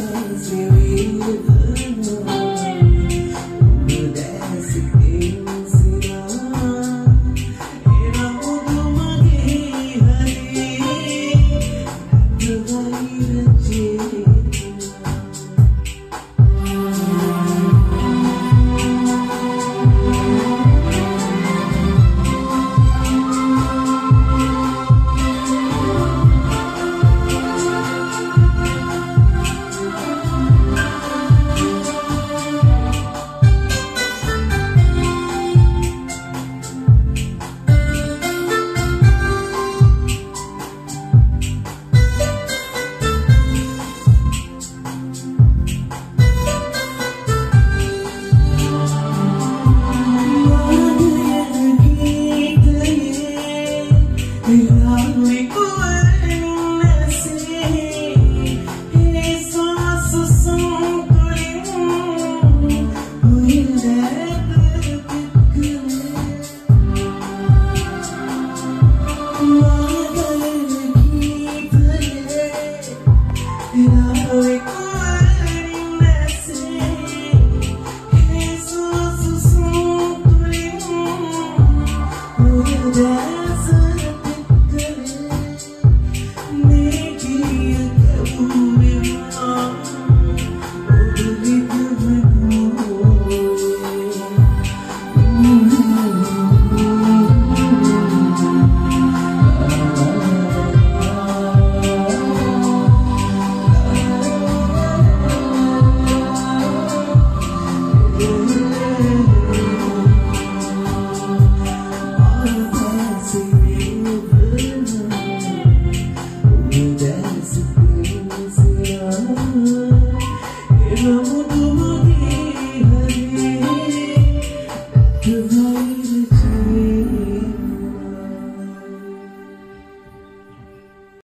tells me you down